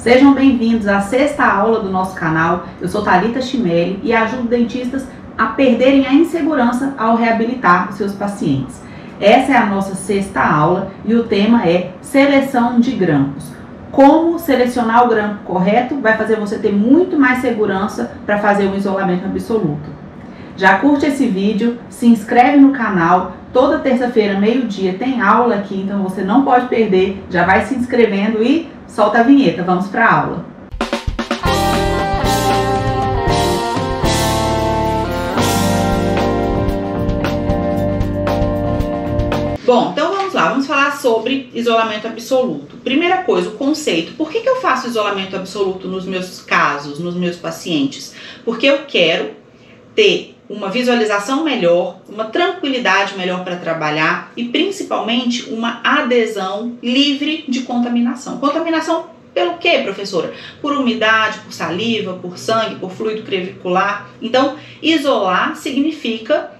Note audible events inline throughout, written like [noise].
Sejam bem-vindos à sexta aula do nosso canal. Eu sou Talita Chimelli e ajudo dentistas a perderem a insegurança ao reabilitar os seus pacientes. Essa é a nossa sexta aula e o tema é seleção de grampos. Como selecionar o grampo correto vai fazer você ter muito mais segurança para fazer um isolamento absoluto. Já curte esse vídeo, se inscreve no canal. Toda terça-feira, meio-dia, tem aula aqui, então você não pode perder. Já vai se inscrevendo e solta a vinheta. Vamos para a aula. Bom, então vamos lá, vamos falar sobre isolamento absoluto. Primeira coisa, o conceito. Por que, que eu faço isolamento absoluto nos meus casos, nos meus pacientes? Porque eu quero ter uma visualização melhor, uma tranquilidade melhor para trabalhar e principalmente uma adesão livre de contaminação. Contaminação pelo que, professora? Por umidade, por saliva, por sangue, por fluido crevicular. Então, isolar significa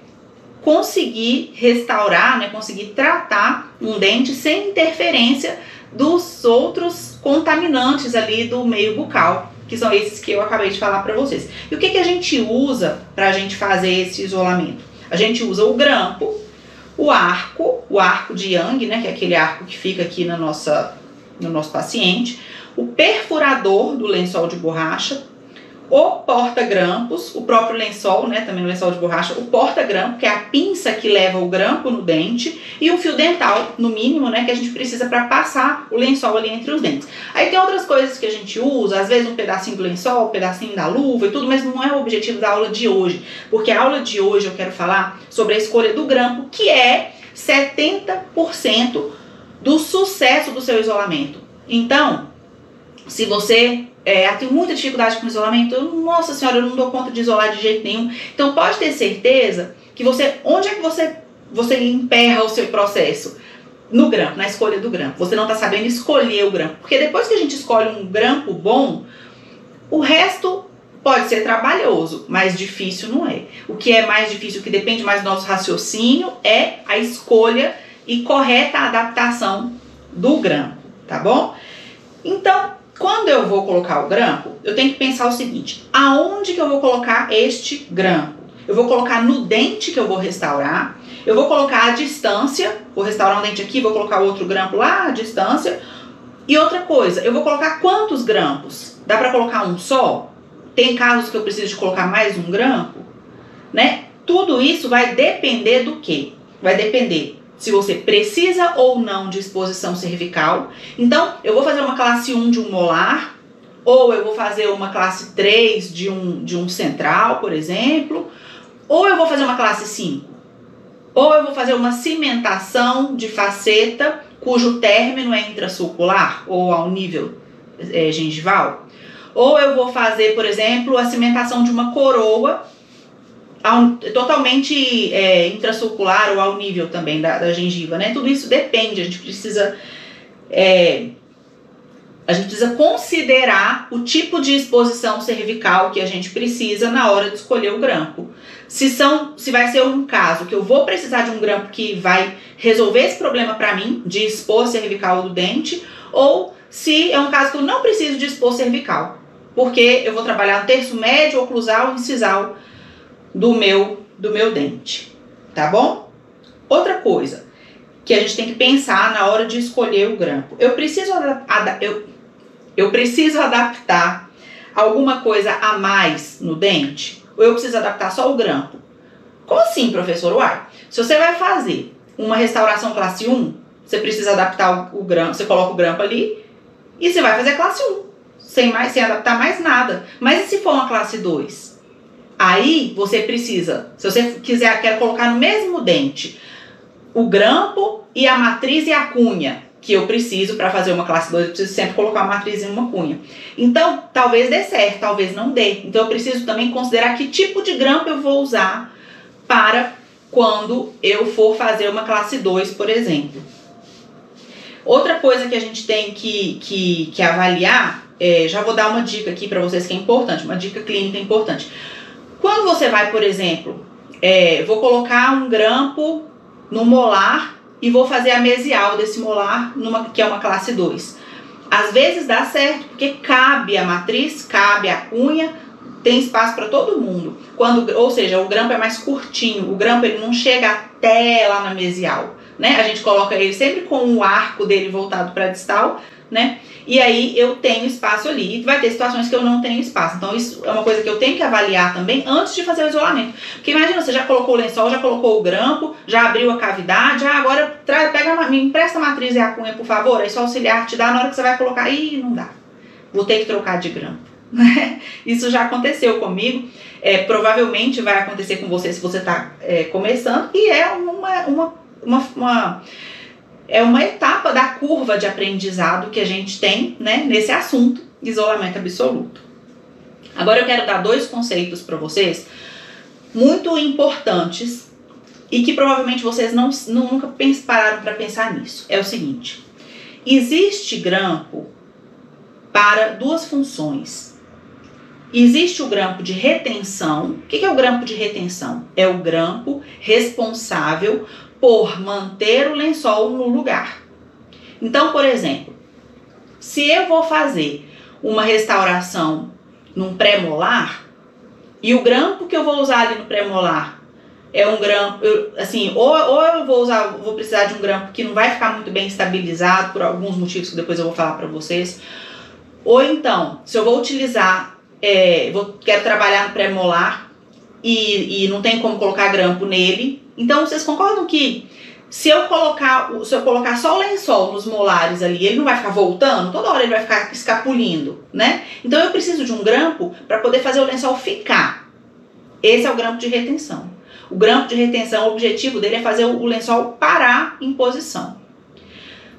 conseguir restaurar, né, conseguir tratar um dente sem interferência dos outros contaminantes ali do meio bucal que são esses que eu acabei de falar para vocês. E o que, que a gente usa para a gente fazer esse isolamento? A gente usa o grampo, o arco, o arco de Young, né, que é aquele arco que fica aqui na nossa, no nosso paciente, o perfurador do lençol de borracha, o porta-grampos, o próprio lençol, né, também o lençol de borracha, o porta-grampo, que é a pinça que leva o grampo no dente, e o fio dental, no mínimo, né, que a gente precisa para passar o lençol ali entre os dentes. Aí tem outras coisas que a gente usa, às vezes um pedacinho do lençol, um pedacinho da luva e tudo, mas não é o objetivo da aula de hoje, porque a aula de hoje eu quero falar sobre a escolha do grampo, que é 70% do sucesso do seu isolamento. Então, se você é, eu tenho muita dificuldade com isolamento, nossa senhora, eu não dou conta de isolar de jeito nenhum. Então pode ter certeza que você, onde é que você, você emperra o seu processo? No grampo, na escolha do grampo. Você não está sabendo escolher o grampo. Porque depois que a gente escolhe um grampo bom, o resto pode ser trabalhoso, mas difícil não é. O que é mais difícil, o que depende mais do nosso raciocínio, é a escolha e correta adaptação do grampo, tá bom? Então, quando eu vou colocar o grampo, eu tenho que pensar o seguinte: aonde que eu vou colocar este grampo? Eu vou colocar no dente que eu vou restaurar, eu vou colocar a distância, vou restaurar um dente aqui, vou colocar outro grampo lá à distância. E outra coisa, eu vou colocar quantos grampos? Dá para colocar um só? Tem casos que eu preciso de colocar mais um grampo, né? Tudo isso vai depender do que? Vai depender se você precisa ou não de exposição cervical. Então, eu vou fazer uma classe 1 de um molar, ou eu vou fazer uma classe 3 de um, de um central, por exemplo, ou eu vou fazer uma classe 5, ou eu vou fazer uma cimentação de faceta cujo término é intrasulcular ou ao nível é, gengival, ou eu vou fazer, por exemplo, a cimentação de uma coroa ao, totalmente é, ou ao nível também da, da, gengiva, né? Tudo isso depende, a gente precisa é, a gente precisa considerar o tipo de exposição cervical que a gente precisa na hora de escolher o grampo. Se são, se vai ser um caso que eu vou precisar de um grampo que vai resolver esse problema para mim de expor cervical do dente, ou se é um caso que eu não preciso de expor cervical, porque eu vou trabalhar terço médio, oclusal, incisal do meu do meu dente, tá bom? Outra coisa que a gente tem que pensar na hora de escolher o grampo. Eu preciso eu, eu preciso adaptar alguma coisa a mais no dente? Ou eu preciso adaptar só o grampo? Como assim, professor? Uai, se você vai fazer uma restauração classe 1, você precisa adaptar o, o grampo, você coloca o grampo ali e você vai fazer classe 1, sem mais sem adaptar mais nada. Mas e se for uma classe 2? Aí você precisa, se você quiser quer colocar no mesmo dente o grampo e a matriz e a cunha, que eu preciso para fazer uma classe 2, eu preciso sempre colocar uma matriz e uma cunha. Então, talvez dê certo, talvez não dê. Então, eu preciso também considerar que tipo de grampo eu vou usar para quando eu for fazer uma classe 2, por exemplo. Outra coisa que a gente tem que, que, que avaliar, é, já vou dar uma dica aqui para vocês que é importante, uma dica clínica importante. Quando você vai, por exemplo, é, vou colocar um grampo no molar e vou fazer a mesial desse molar, numa, que é uma classe 2. Às vezes dá certo, porque cabe a matriz, cabe a cunha, tem espaço para todo mundo. Quando, ou seja, o grampo é mais curtinho, o grampo ele não chega até lá na mesial, né? A gente coloca ele sempre com o arco dele voltado para distal, né? E aí eu tenho espaço ali. E vai ter situações que eu não tenho espaço. Então isso é uma coisa que eu tenho que avaliar também antes de fazer o isolamento. Porque imagina, você já colocou o lençol, já colocou o grampo, já abriu a cavidade, ah, agora traz, pega me empresta a matriz e a cunha, por favor. Aí só auxiliar te dá na hora que você vai colocar. Ih, não dá. Vou ter que trocar de grampo. [laughs] Né? Isso já aconteceu comigo. É, provavelmente vai acontecer com você se você está é, começando. E é uma, uma, uma, uma é uma etapa da curva de aprendizado que a gente tem né, nesse assunto, isolamento absoluto. Agora eu quero dar dois conceitos para vocês muito importantes e que provavelmente vocês não, nunca pararam para pensar nisso. É o seguinte: existe grampo para duas funções. Existe o grampo de retenção. O que é o grampo de retenção? É o grampo responsável por manter o lençol no lugar. Então, por exemplo, se eu vou fazer uma restauração num pré-molar e o grampo que eu vou usar ali no pré-molar é um grampo, eu, assim, ou, ou eu vou usar, vou precisar de um grampo que não vai ficar muito bem estabilizado por alguns motivos que depois eu vou falar para vocês, ou então, se eu vou utilizar, é, vou, quero trabalhar no pré-molar e, e não tem como colocar grampo nele, então, vocês concordam que se eu colocar, se eu colocar só o lençol nos molares ali, ele não vai ficar voltando? Toda hora ele vai ficar escapulindo, né? Então eu preciso de um grampo para poder fazer o lençol ficar. Esse é o grampo de retenção. O grampo de retenção, o objetivo dele é fazer o lençol parar em posição.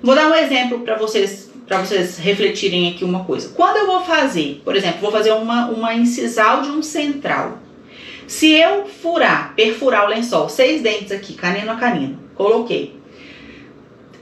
Vou dar um exemplo para vocês para vocês refletirem aqui uma coisa. Quando eu vou fazer, por exemplo, vou fazer uma, uma incisal de um central. Se eu furar, perfurar o lençol, seis dentes aqui, canino a canino, coloquei.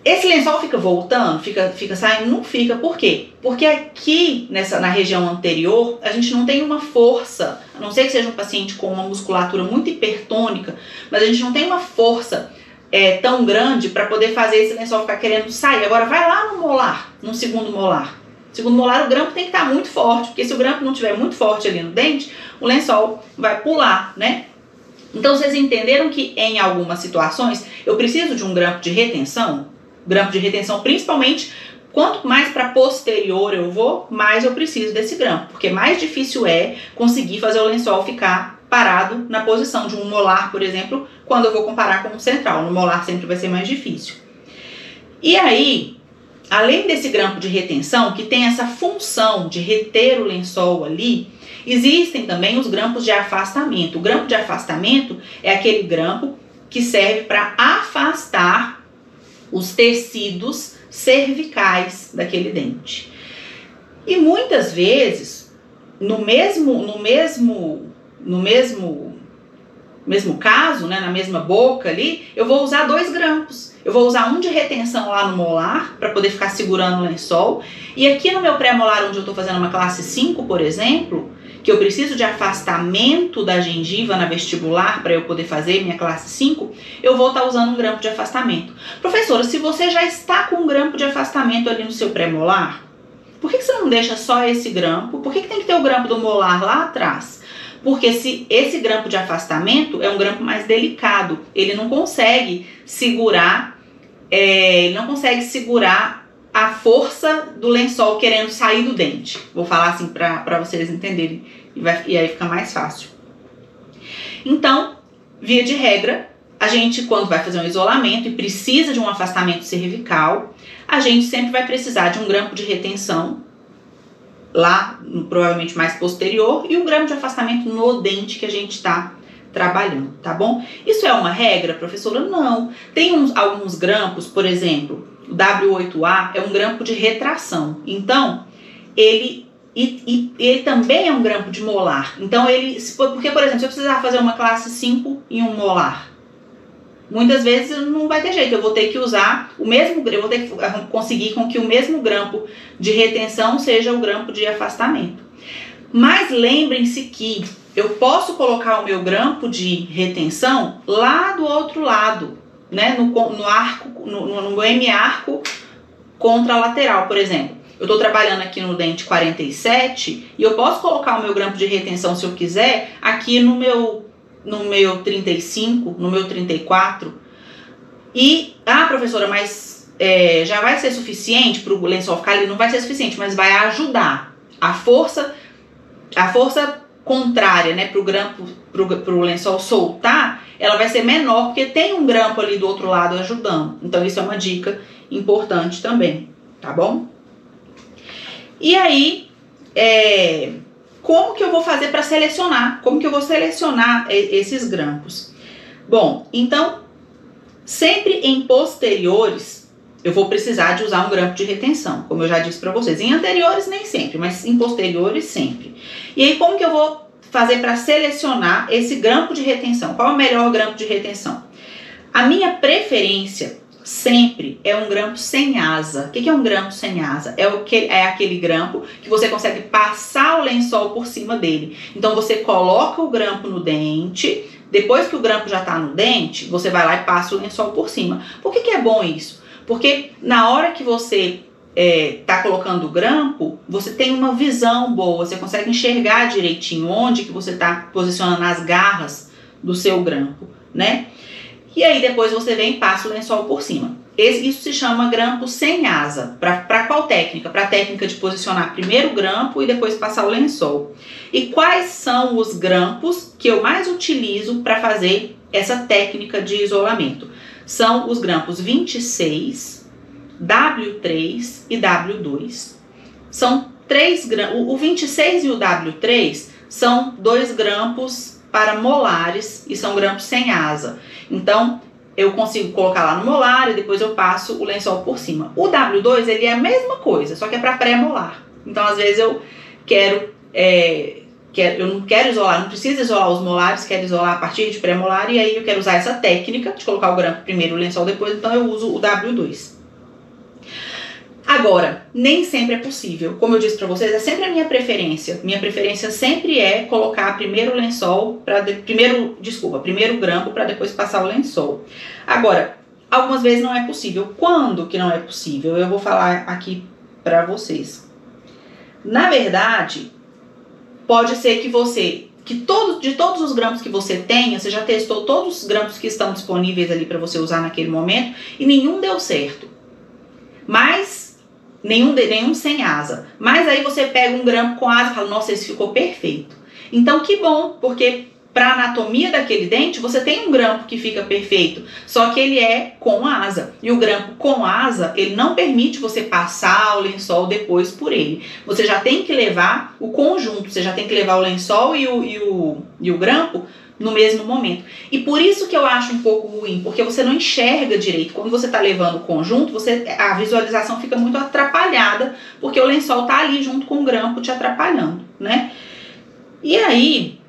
Esse lençol fica voltando, fica, fica saindo? Não fica. Por quê? Porque aqui, nessa, na região anterior, a gente não tem uma força, a não ser que seja um paciente com uma musculatura muito hipertônica, mas a gente não tem uma força é, tão grande para poder fazer esse lençol ficar querendo sair. Agora vai lá no molar, no segundo molar. Segundo molar, o grampo tem que estar tá muito forte, porque se o grampo não estiver muito forte ali no dente, o lençol vai pular, né? Então vocês entenderam que em algumas situações eu preciso de um grampo de retenção, grampo de retenção principalmente quanto mais para posterior eu vou, mais eu preciso desse grampo, porque mais difícil é conseguir fazer o lençol ficar parado na posição de um molar, por exemplo, quando eu vou comparar com o central. No molar sempre vai ser mais difícil. E aí, além desse grampo de retenção, que tem essa função de reter o lençol ali, existem também os grampos de afastamento. O grampo de afastamento é aquele grampo que serve para afastar os tecidos cervicais daquele dente. E muitas vezes, no mesmo, no mesmo, no mesmo, mesmo caso, né, na mesma boca ali, eu vou usar dois grampos. Eu vou usar um de retenção lá no molar para poder ficar segurando o lençol. E aqui no meu pré-molar, onde eu estou fazendo uma classe 5, por exemplo, que eu preciso de afastamento da gengiva na vestibular para eu poder fazer minha classe 5, eu vou estar tá usando um grampo de afastamento. Professora, se você já está com um grampo de afastamento ali no seu pré-molar, por que, que, você não deixa só esse grampo? Por que, que tem que ter o grampo do molar lá atrás? Porque se esse grampo de afastamento é um grampo mais delicado, ele não consegue segurar, é, ele não consegue segurar a força do lençol querendo sair do dente. Vou falar assim para vocês entenderem e, vai, e aí fica mais fácil. Então, via de regra, a gente, quando vai fazer um isolamento e precisa de um afastamento cervical, a gente sempre vai precisar de um grampo de retenção lá, provavelmente mais posterior, e um grama de afastamento no dente que a gente está trabalhando, tá bom? Isso é uma regra, professora? Não. Tem uns, alguns grampos, por exemplo, o W8A é um grampo de retração. Então, ele e, e, ele também é um grampo de molar. Então, ele. Porque, por exemplo, se eu precisar fazer uma classe 5 em um molar, muitas vezes não vai ter jeito, eu vou ter que usar o mesmo, eu vou ter que conseguir com que o mesmo grampo de retenção seja o grampo de afastamento. Mas lembrem-se que eu posso colocar o meu grampo de retenção lá do outro lado, né, no, no arco, no, no M arco contralateral, por exemplo. eu estou trabalhando aqui no dente 47 e eu posso colocar o meu grampo de retenção, se eu quiser, aqui no meu, no meu 35, no meu 34. E, ah, professora, mas é, já vai ser suficiente para o lençol ficar ali? Não vai ser suficiente, mas vai ajudar. A força, a força contrária, né, para o grampo, para o lençol soltar, ela vai ser menor, porque tem um grampo ali do outro lado ajudando. Então, isso é uma dica importante também, tá bom? E aí, é, como que eu vou fazer para selecionar? Como que eu vou selecionar esses grampos? Bom, então, sempre em posteriores, eu vou precisar de usar um grampo de retenção, como eu já disse para vocês. Em anteriores, nem sempre, mas em posteriores, sempre. E aí, como que eu vou fazer para selecionar esse grampo de retenção? Qual é o melhor grampo de retenção? A minha preferência sempre é um grampo sem asa. O que é um grampo sem asa? É, o que, é aquele grampo que você consegue passar o lençol por cima dele. Então você coloca o grampo no dente, depois que o grampo já está no dente, você vai lá e passa o lençol por cima. Por que, que é bom isso? Porque na hora que você está é, colocando o grampo, você tem uma visão boa, você consegue enxergar direitinho onde que você está posicionando as garras do seu grampo, né? E aí depois você vem e passa o lençol por cima. Esse, isso se chama grampo sem asa. Para qual técnica? Para a técnica de posicionar primeiro o grampo e depois passar o lençol. E quais são os grampos que eu mais utilizo para fazer essa técnica de isolamento? São os grampos 26, W3 e W2. São três grampos. O 26 e o W3 são dois grampos para molares e são grampos sem asa. Então, eu consigo colocar lá no molar e depois eu passo o lençol por cima. O W2, ele é a mesma coisa, só que é para pré-molar. Então, às vezes eu quero, é, quero, eu não quero isolar, não preciso isolar os molares, quero isolar a partir de pré-molar e aí eu quero usar essa técnica de colocar o grampo primeiro, o lençol depois, então eu uso o W2. Agora, nem sempre é possível. Como eu disse para vocês, é sempre a minha preferência. Minha preferência sempre é colocar primeiro o lençol para de... primeiro, desculpa, primeiro o grampo para depois passar o lençol. Agora, algumas vezes não é possível. Quando que não é possível? Eu vou falar aqui para vocês. Na verdade, pode ser que você que todo, de todos os grampos que você tenha, você já testou todos os grampos que estão disponíveis ali para você usar naquele momento e nenhum deu certo. Mas nenhum, nenhum sem asa. Mas aí você pega um grampo com asa e fala, nossa, esse ficou perfeito. Então que bom, porque para a anatomia daquele dente, você tem um grampo que fica perfeito, só que ele é com asa. E o grampo com asa, ele não permite você passar o lençol depois por ele. Você já tem que levar o conjunto, você já tem que levar o lençol e o, e o, e o grampo no mesmo momento. E por isso que eu acho um pouco ruim, porque você não enxerga direito. Quando você está levando o conjunto, você a visualização fica muito atrapalhada, porque o lençol tá ali junto com o grampo te atrapalhando, né? E aí,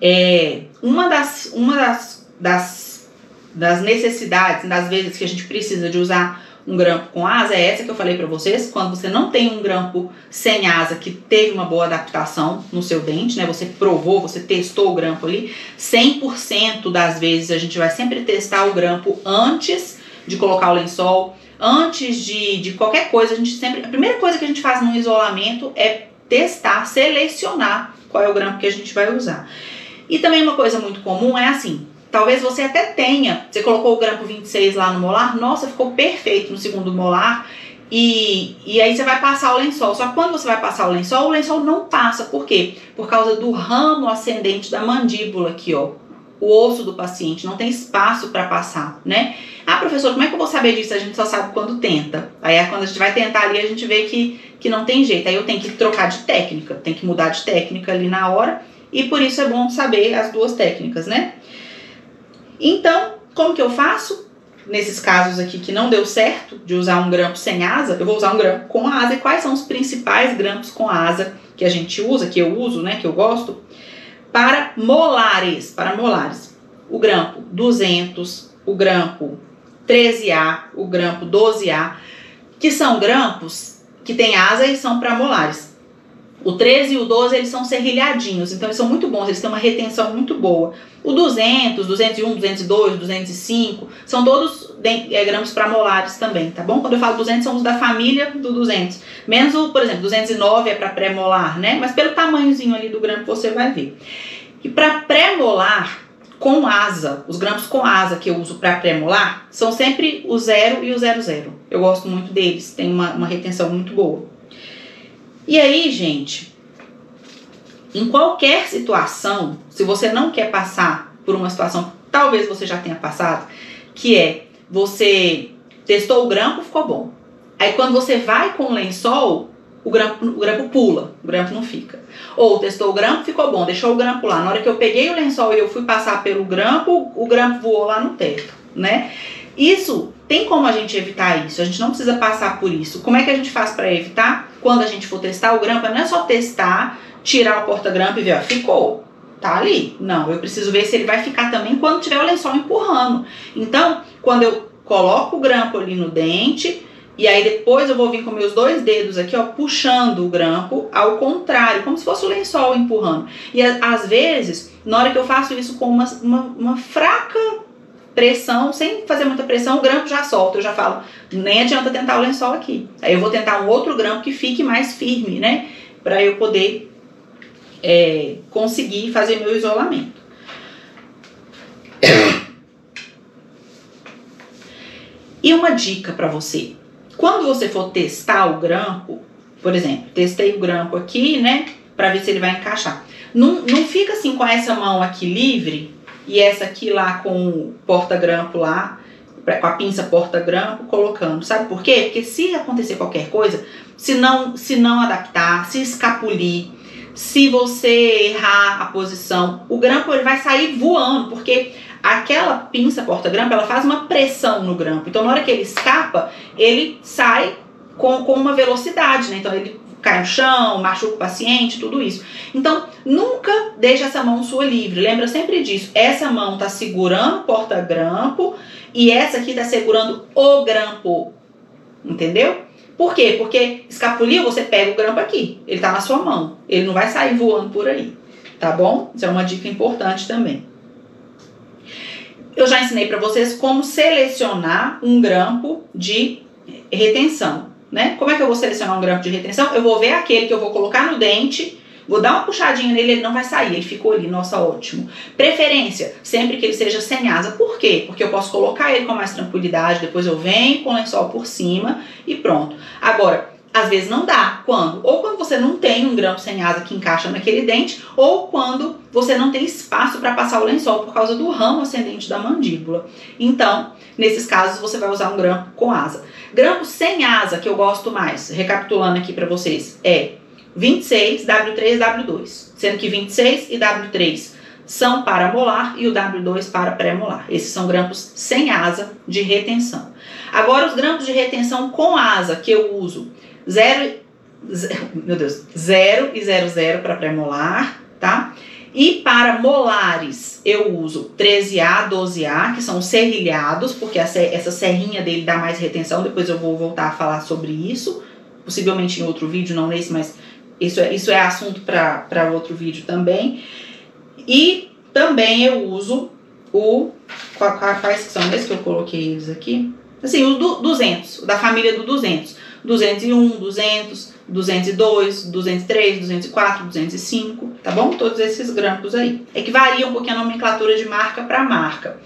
é, uma das uma das, das, das necessidades, das vezes que a gente precisa de usar um grampo com asa é essa que eu falei para vocês, quando você não tem um grampo sem asa que teve uma boa adaptação no seu dente, né? Você provou, você testou o grampo ali, 100% das vezes a gente vai sempre testar o grampo antes de colocar o lençol, antes de, de qualquer coisa, a gente sempre, a primeira coisa que a gente faz no isolamento é testar, selecionar qual é o grampo que a gente vai usar. E também uma coisa muito comum é assim, Talvez você até tenha, você colocou o grampo 26 lá no molar, nossa, ficou perfeito no segundo molar. E, e aí você vai passar o lençol. Só que quando você vai passar o lençol, o lençol não passa. Por quê? Por causa do ramo ascendente da mandíbula aqui, ó. O osso do paciente não tem espaço para passar, né? Ah, professor, como é que eu vou saber disso? A gente só sabe quando tenta. Aí é quando a gente vai tentar ali, a gente vê que, que não tem jeito. Aí eu tenho que trocar de técnica, tem que mudar de técnica ali na hora. E por isso é bom saber as duas técnicas, né? Então, como que eu faço? Nesses casos aqui que não deu certo de usar um grampo sem asa, eu vou usar um grampo com asa. E quais são os principais grampos com asa que a gente usa, que eu uso, né, que eu gosto? Para molares, para molares. O grampo 200, o grampo 13A, o grampo 12A, que são grampos que têm asa e são para molares. O 13 e o 12, eles são serrilhadinhos, então eles são muito bons, eles têm uma retenção muito boa. O 200, 201, 202, 205, são todos é, grampos para molares também, tá bom? Quando eu falo 200, são os da família do 200. Menos o, por exemplo, 209 é para pré-molar, né? Mas pelo tamanhozinho ali do grampo você vai ver. E para pré-molar, com asa, os grampos com asa que eu uso para pré-molar, são sempre o 0 e o 00. Eu gosto muito deles, tem uma, uma retenção muito boa. E aí, gente, em qualquer situação, se você não quer passar por uma situação que talvez você já tenha passado, que é você testou o grampo, ficou bom. Aí quando você vai com o lençol, o grampo, o grampo pula, o grampo não fica. Ou testou o grampo, ficou bom, deixou o grampo lá. Na hora que eu peguei o lençol e eu fui passar pelo grampo, o grampo voou lá no teto, né? Isso tem como a gente evitar isso? A gente não precisa passar por isso. Como é que a gente faz para evitar? Quando a gente for testar o grampo, não é só testar, tirar o porta-grampo e ver, ó, ficou, tá ali. Não, eu preciso ver se ele vai ficar também quando tiver o lençol empurrando. Então, quando eu coloco o grampo ali no dente, e aí depois eu vou vir com meus dois dedos aqui, ó, puxando o grampo ao contrário, como se fosse o lençol empurrando. E às vezes, na hora que eu faço isso com uma, uma, uma fraca pressão, sem fazer muita pressão, o grampo já solta. Eu já falo, nem adianta tentar o lençol aqui. Aí eu vou tentar um outro grampo que fique mais firme, né? Para eu poder é, conseguir fazer meu isolamento. E uma dica para você: quando você for testar o grampo, por exemplo, testei o grampo aqui, né? Para ver se ele vai encaixar. Não, não fica assim com essa mão aqui livre e essa aqui lá com porta-grampo lá, com a pinça porta-grampo, colocando. Sabe por quê? Porque se acontecer qualquer coisa, se não, se não adaptar, se escapulir, se você errar a posição, o grampo ele vai sair voando, porque aquela pinça porta-grampo, ela faz uma pressão no grampo. Então, na hora que ele escapa, ele sai com, com uma velocidade, né? Então, ele cai no chão, machuca o paciente, tudo isso. Então, nunca deixe essa mão sua livre. Lembra sempre disso. Essa mão tá segurando o porta-grampo e essa aqui tá segurando o grampo. Entendeu? Por quê? Porque escapulia, você pega o grampo aqui. Ele tá na sua mão. Ele não vai sair voando por aí. Tá bom? Isso é uma dica importante também. Eu já ensinei para vocês como selecionar um grampo de retenção né? Como é que eu vou selecionar um grampo de retenção? Eu vou ver aquele que eu vou colocar no dente, vou dar uma puxadinha nele, ele não vai sair, ele ficou ali, nossa, ótimo. Preferência, sempre que ele seja sem asa. Por quê? Porque eu posso colocar ele com mais tranquilidade, depois eu venho com o lençol por cima e pronto. Agora, às vezes não dá. Quando? Ou quando você não tem um grampo sem asa que encaixa naquele dente, ou quando você não tem espaço para passar o lençol por causa do ramo ascendente da mandíbula. Então, nesses casos, você vai usar um grampo com asa. Grampo sem asa, que eu gosto mais, recapitulando aqui para vocês, é 26, W3 W2. Sendo que 26 e W3 são para molar e o W2 para pré-molar. Esses são grampos sem asa de retenção. Agora, os grampos de retenção com asa que eu uso 0, meu Deus, 0 e 00 para pré-molar, tá? E para molares, eu uso 13A, 12A, que são serrilhados, porque essa, serrinha dele dá mais retenção. Depois eu vou voltar a falar sobre isso, possivelmente em outro vídeo, não nesse, mas isso é, isso é assunto para outro vídeo também. E também eu uso o. Quais que são esses que eu coloquei eles aqui? Assim, o do 200, da família do 200. 201, 200, 202, 203, 204, 205, tá bom? Todos esses grampos aí. É que varia um pouquinho a nomenclatura de marca para marca,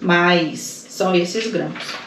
mas são esses grampos.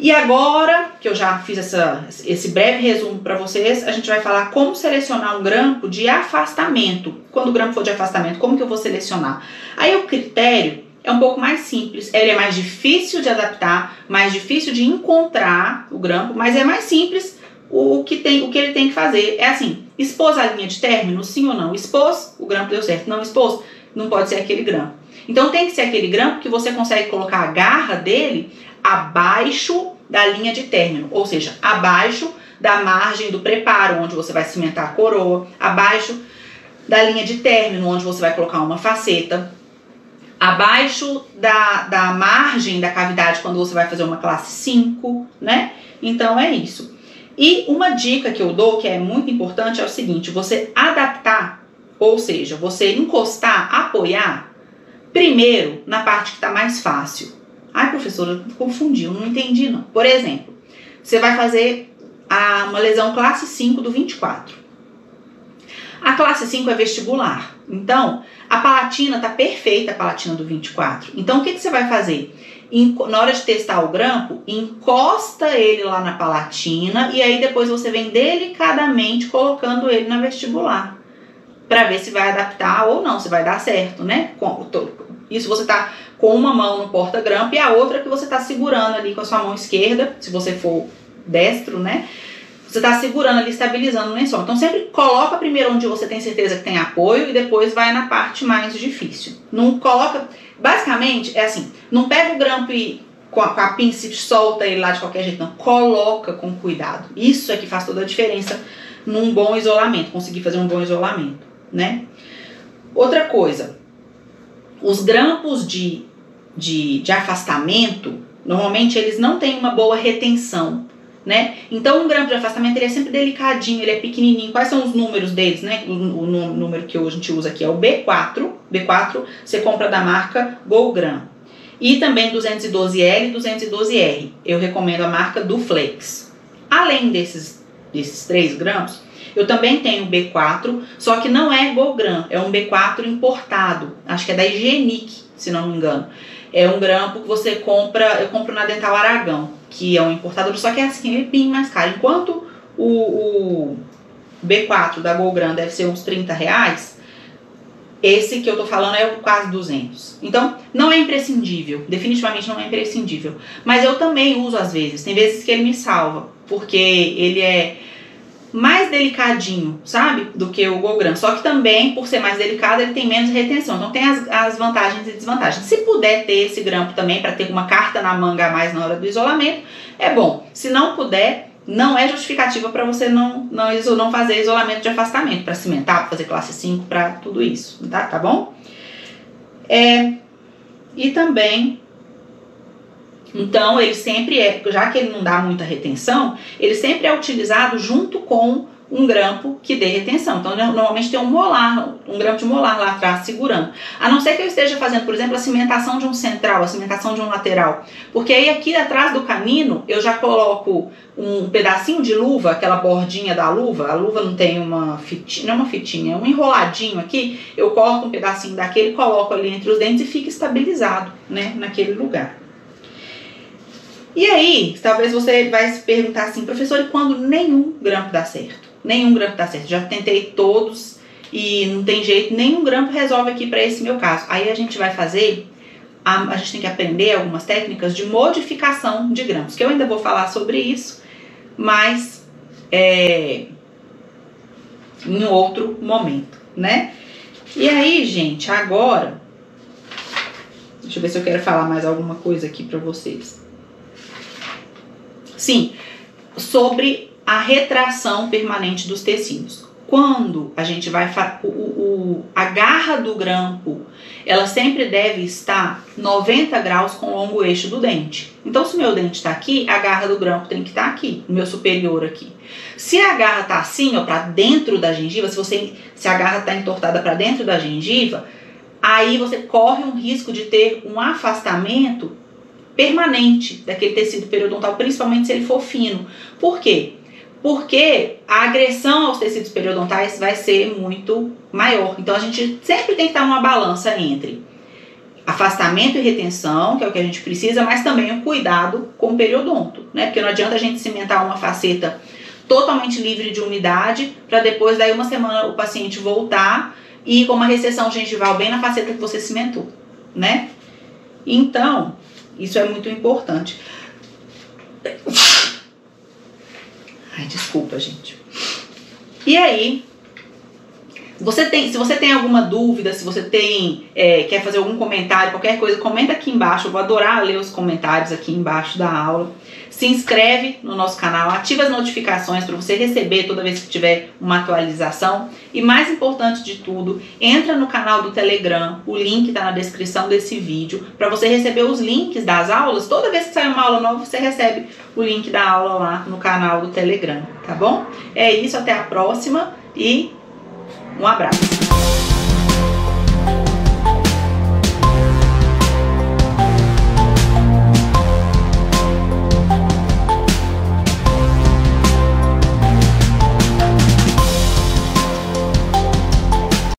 E agora que eu já fiz essa, esse breve resumo para vocês, a gente vai falar como selecionar um grampo de afastamento. Quando o grampo for de afastamento, como que eu vou selecionar? Aí o critério é um pouco mais simples. Ele é mais difícil de adaptar, mais difícil de encontrar o grampo, mas é mais simples o que, tem, o que ele tem que fazer. É assim, expôs a linha de término, sim ou não? Expôs, o grampo deu certo. Não expôs, não pode ser aquele grampo. Então tem que ser aquele grampo que você consegue colocar a garra dele abaixo da linha de término, ou seja, abaixo da margem do preparo, onde você vai cimentar a coroa, abaixo da linha de término, onde você vai colocar uma faceta, abaixo da, da margem da cavidade quando você vai fazer uma classe 5, né? Então é isso. E uma dica que eu dou, que é muito importante, é o seguinte: você adaptar, ou seja, você encostar, apoiar, primeiro na parte que está mais fácil. Ai, professora, confundiu, não entendi não. Por exemplo, você vai fazer a, uma lesão classe 5 do 24. A classe 5 é vestibular. Então, a palatina está perfeita, a palatina do 24. Então, o que, que você vai fazer? na hora de testar o grampo, encosta ele lá na palatina e aí depois você vem delicadamente colocando ele na vestibular para ver se vai adaptar ou não, se vai dar certo, né? Isso você tá com uma mão no porta-grampo e a outra que você tá segurando ali com a sua mão esquerda, se você for destro, né? Você tá segurando ali, estabilizando o lençol. Então sempre coloca primeiro onde você tem certeza que tem apoio e depois vai na parte mais difícil. Não coloca Basicamente, é assim, não pega o grampo e com a, com a pinça solta ele lá de qualquer jeito, não. Coloca com cuidado. Isso é que faz toda a diferença num bom isolamento, conseguir fazer um bom isolamento, né? Outra coisa, os grampos de, de, de afastamento, normalmente eles não têm uma boa retenção né? Então, um grampo de afastamento ele é sempre delicadinho, ele é pequenininho. Quais são os números deles, né? O, o, número que a gente usa aqui é o B4. B4 você compra da marca GoGram. E também 212L e 212R. Eu recomendo a marca Duflex. Além desses, desses três grampos, eu também tenho B4, só que não é GoGram, é um B4 importado. Acho que é da Higienic, se não me engano. É um grampo que você compra, eu compro na Dental Aragão que é um importador, só que é assim, é bem mais caro. Enquanto o, o B4 da Golgran deve ser uns 30 reais, esse que eu tô falando é quase 200. Então, não é imprescindível, definitivamente não é imprescindível. Mas eu também uso às vezes, tem vezes que ele me salva, porque ele é mais delicadinho, sabe? Do que o Golgram. Só que também, por ser mais delicado, ele tem menos retenção. Então tem as, as vantagens e desvantagens. Se puder ter esse grampo também para ter uma carta na manga a mais na hora do isolamento, é bom. Se não puder, não é justificativa para você não, não, não fazer isolamento de afastamento, para cimentar, para fazer classe 5, para tudo isso, tá? Tá bom? É, e também então, ele sempre é, já que ele não dá muita retenção, ele sempre é utilizado junto com um grampo que dê retenção. Então, normalmente tem um molar, um grampo de molar lá atrás segurando. A não ser que eu esteja fazendo, por exemplo, a cimentação de um central, a cimentação de um lateral. Porque aí aqui atrás do canino eu já coloco um pedacinho de luva, aquela bordinha da luva. A luva não tem uma fitinha, não é uma fitinha, é um enroladinho aqui. Eu corto um pedacinho daquele, coloco ali entre os dentes e fica estabilizado, né, naquele lugar. E aí, talvez você vai se perguntar assim, professor, e quando nenhum grampo dá certo? Nenhum grampo dá certo. Já tentei todos e não tem jeito, nenhum grampo resolve aqui para esse meu caso. Aí a gente vai fazer, a, a gente tem que aprender algumas técnicas de modificação de grampos, que eu ainda vou falar sobre isso, mas é, em outro momento, né? E aí, gente, agora, deixa eu ver se eu quero falar mais alguma coisa aqui para vocês. Sim, sobre a retração permanente dos tecidos. Quando a gente vai o, o, a garra do grampo, ela sempre deve estar 90 graus com o longo eixo do dente. Então, se o meu dente está aqui, a garra do grampo tem que estar tá aqui, no meu superior aqui. Se a garra está assim, ó, para dentro da gengiva, se você se a garra está entortada para dentro da gengiva, aí você corre um risco de ter um afastamento permanente daquele tecido periodontal, principalmente se ele for fino. Por quê? Porque a agressão aos tecidos periodontais vai ser muito maior. Então a gente sempre tem que estar numa balança entre afastamento e retenção, que é o que a gente precisa, mas também o cuidado com o periodonto, né? Porque não adianta a gente cimentar uma faceta totalmente livre de umidade para depois daí uma semana o paciente voltar e com uma recessão gengival bem na faceta que você cimentou, né? Então, isso é muito importante. Ai, desculpa, gente. E aí, você tem, se você tem alguma dúvida, se você tem é, quer fazer algum comentário, qualquer coisa, comenta aqui embaixo. Eu vou adorar ler os comentários aqui embaixo da aula. Se inscreve no nosso canal, ativa as notificações para você receber toda vez que tiver uma atualização. E mais importante de tudo, entra no canal do Telegram, o link está na descrição desse vídeo, para você receber os links das aulas. Toda vez que sair uma aula nova, você recebe o link da aula lá no canal do Telegram, tá bom? É isso, até a próxima e um abraço.